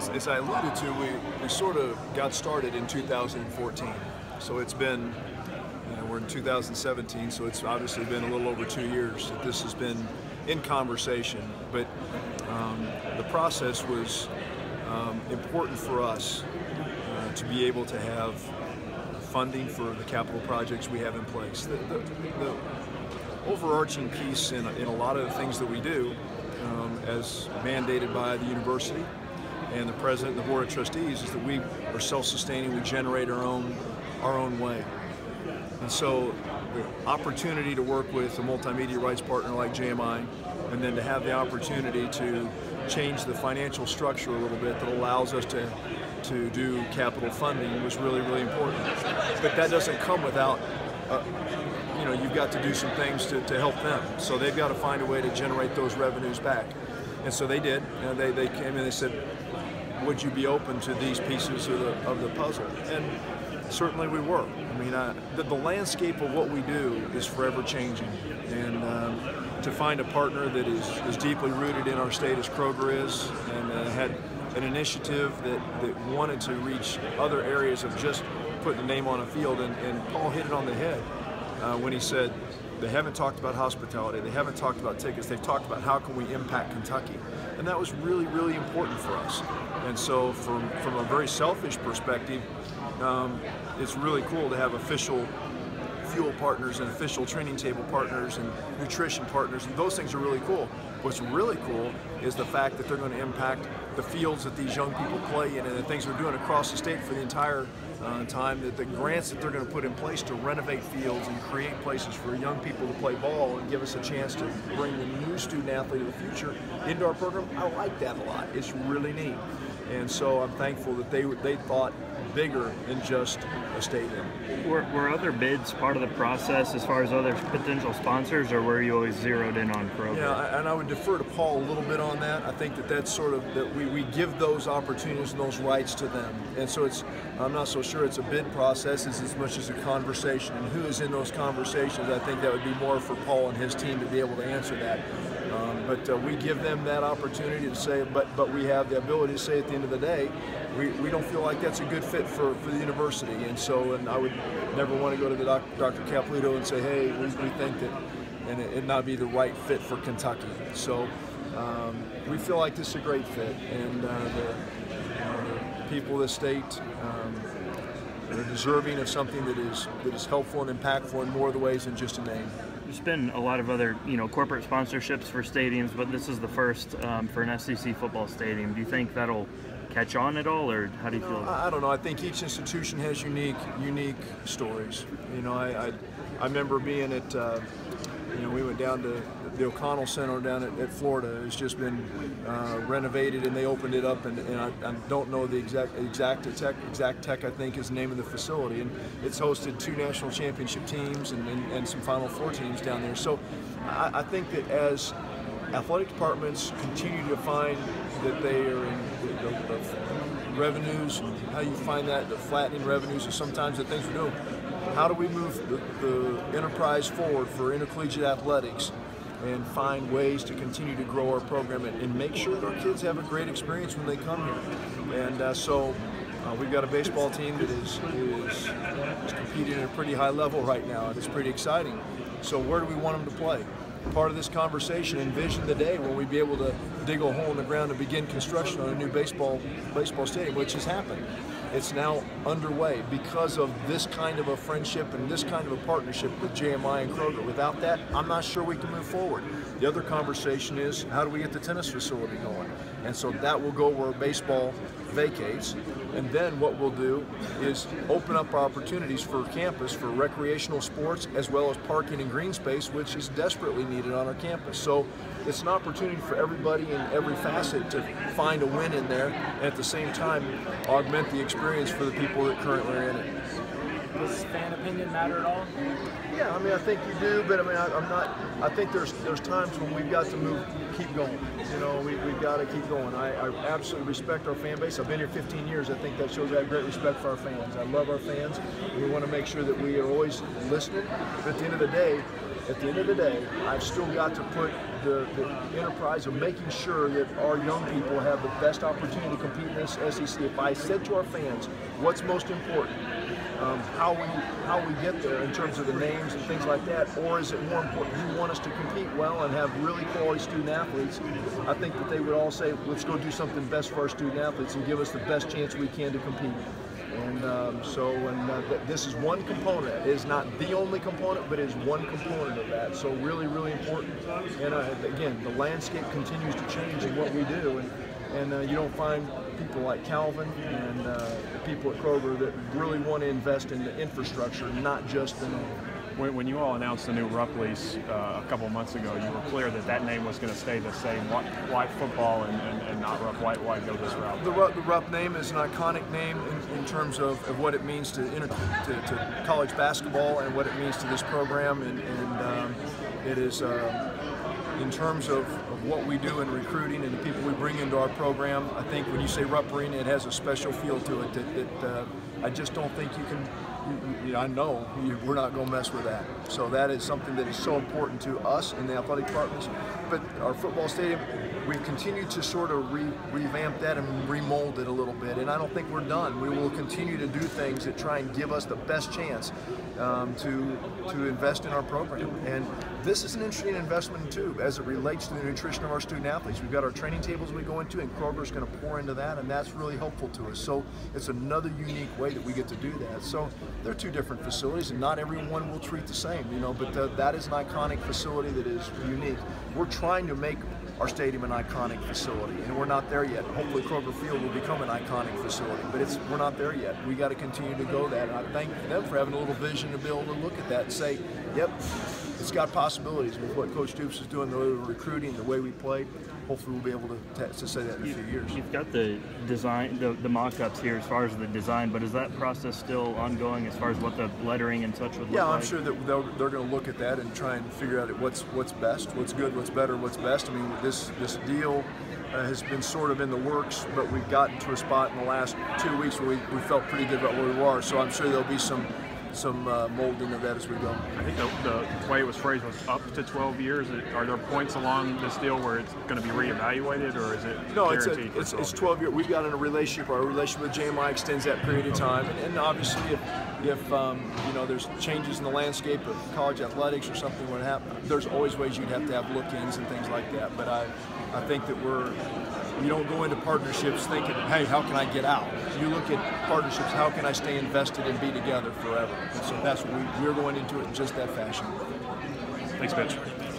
as, as I alluded to, we, we sort of got started in 2014. So it's been, you know, we're in 2017, so it's obviously been a little over two years that this has been in conversation. But um, the process was um, important for us uh, to be able to have funding for the capital projects we have in place. The, the, the overarching piece in, in, a lot of the things that we do, um, as mandated by the university and the president and the board of trustees, is that we are self-sustaining. We generate our own our own way. And so, the opportunity to work with a multimedia rights partner like JMI, and then to have the opportunity to change the financial structure a little bit that allows us to to do capital funding was really, really important. But that doesn't come without, uh, you know, you've got to do some things to, to help them. So they've got to find a way to generate those revenues back. And so they did. You know, they, they came in and they said, would you be open to these pieces of the, of the puzzle? And certainly we were. I mean, the, the, landscape of what we do is forever changing. And um, to find a partner that is as deeply rooted in our state as Kroger is and uh, had an initiative that, that wanted to reach other areas of just putting a name on a field. And, and Paul hit it on the head uh, when he said, they haven't talked about hospitality, they haven't talked about tickets, they've talked about how can we impact Kentucky. And that was really, really important for us. And so from, from a very selfish perspective, um, it's really cool to have official fuel partners and official training table partners and nutrition partners, and those things are really cool. What's really cool is the fact that they're going to impact the fields that these young people play in and the things they're doing across the state for the entire uh, time, that the grants that they're going to put in place to renovate fields and create places for young people to play ball and give us a chance to bring the new student athlete of the future into our program, I like that a lot. It's really neat. And so I'm thankful that they they thought bigger than just a stadium. Were, were other bids part of the process as far as other potential sponsors, or were you always zeroed in on Kroger? Yeah, and I would defer to Paul a little bit on that. I think that that's sort of that we, we give those opportunities and those rights to them, and so it's I'm not so sure it's a bid process as, as much as a conversation. And who is in those conversations? I think that would be more for Paul and his team to be able to answer that. Um, but uh, we give them that opportunity to say, but but we have the ability to say at the end of the day, we, we don't feel like that's a good fit for, for the university. And so, and I would never want to go to the doc, Dr. Capilouto and say, hey, we, we think that, and it, it, not be the right fit for Kentucky. So um, we feel like this is a great fit, and uh, the, the, people of the state. Um, are deserving of something that is that is helpful and impactful in more of the ways than just a name. There's been a lot of other, you know, corporate sponsorships for stadiums, but this is the first um, for an SEC football stadium. Do you think that'll catch on at all, or how do you feel? I, I don't know. I think each institution has unique unique stories. You know, I I, I remember being at. Uh, you know, we went down to the O'Connell Center down at, at Florida. has just been uh, renovated, and they opened it up. And, and I, I, don't know the exact exact tech Exactech. I think is the name of the facility, and it's hosted two national championship teams and, and, and some Final Four teams down there. So I, I think that as athletic departments continue to find that they are in the, the, the revenues, how you find that, the flattening revenues, or sometimes the things we do. How do we move the, the enterprise forward for intercollegiate athletics and find ways to continue to grow our program and, and, make sure that our kids have a great experience when they come here. And uh, so uh, we've got a baseball team that is, is, is competing at a pretty high level right now, and it's pretty exciting. So where do we want them to play? part of this conversation envision the day when we'd be able to dig a hole in the ground and begin construction on a new baseball baseball stadium, which has happened. It's now underway because of this kind of a friendship and this kind of a partnership with JMI and Kroger. Without that, I'm not sure we can move forward. The other conversation is how do we get the tennis facility going? And so that will go where baseball vacates. And then what we'll do is open up opportunities for campus for recreational sports as well as parking and green space, which is desperately needed on our campus. So it's an opportunity for everybody in every facet to find a win in there and at the same time augment the experience for the people that currently are in it. Does fan opinion matter at all? Yeah, I mean, I think you do, but I mean, I, am not. I think there's there's times when we've got to move, keep going. You know, we, we've got to keep going. I, I absolutely respect our fan base. I've been here 15 years. I think that shows I have great respect for our fans. I love our fans. We want to make sure that we are always listening. But at the end of the day, at the end of the day, I've still got to put the, the enterprise of making sure that our young people have the best opportunity to compete in this SEC. If I said to our fans, what's most important? Um, how we how we get there in terms of the names and things like that, or is it more important you want us to compete well and have really quality student athletes? I think that they would all say, let's go do something best for our student athletes and give us the best chance we can to compete. And um, so, and uh, th- this is one component. It is not the only component, but is one component of that. So, really, really important. And uh, again, the landscape continues to change in what we do, and and uh, you don't find people like Calvin and uh, people at Kroger that really want to invest in the infrastructure, not just the name. When, you all announced the new Rupp lease uh, a couple months ago, you were clear that that name was going to stay the same. Why, why football and, and, and, not Rupp? Why, why go this route? The Rupp, the Rupp name is an iconic name in, in terms of, of, what it means to, inter, to, to, college basketball and what it means to this program. And, and um, it is, uh, in terms of, of, what we do in recruiting and the people we bring into our program, I think when you say Rupp Arena, it has a special feel to it that, that uh, I just don't think you can you, I know you, we're not going to mess with that. So that is something that is so important to us in the athletic departments. But our football stadium, we've continued to sort of re, revamp that and remold it a little bit. And I don't think we're done. We will continue to do things that try and give us the best chance um, to to invest in our program. And this is an interesting investment too, as it relates to the nutrition of our student athletes. We've got our training tables we go into, and Kroger's going to pour into that, and that's really helpful to us. So it's another unique way that we get to do that. So they're two different facilities, and not everyone will treat the same, you know. But the, that is an iconic facility that is unique. We're trying to make our stadium an iconic facility, and we're not there yet. Hopefully, Kroger Field will become an iconic facility, but it's we're not there yet. We got to continue to go that. And I thank them for having a little vision to be able to look at that and say, "Yep, it's got possibilities with what Coach Stoops is doing, the way we're recruiting, the way we play. Hopefully, we'll be able to, to, to say that in a few years. You've got the design, the, the mock-ups here as far as the design, but is that process still ongoing as far as what the lettering and such would look? yeah, look I'm like? sure that they're, they're going to look at that and try and figure out what's what's best, what's good, what's better, what's best. I mean, this this deal uh, has been sort of in the works, but we've gotten to a spot in the last two weeks where we, we felt pretty good about where we were. So I'm sure there'll be some some uh, molding of that as we go. I think the, the, way it was phrased was up to 12 years. Are there points along this deal where it's going to be reevaluated, or is it no? It's, a, it's, 12 it's 12 years. We've got in a relationship. Our relationship with JMI extends that period of time, and, and obviously, if, if um, you know there's changes in the landscape of college athletics or something would happen, there's always ways you'd have to have look-ins and things like that. But I, I think that we're you don't go into partnerships thinking, hey, how can I get out? You look at partnerships, how can I stay invested and be together forever? So that's what we, we're going into it in just that fashion. Thanks, Mitch.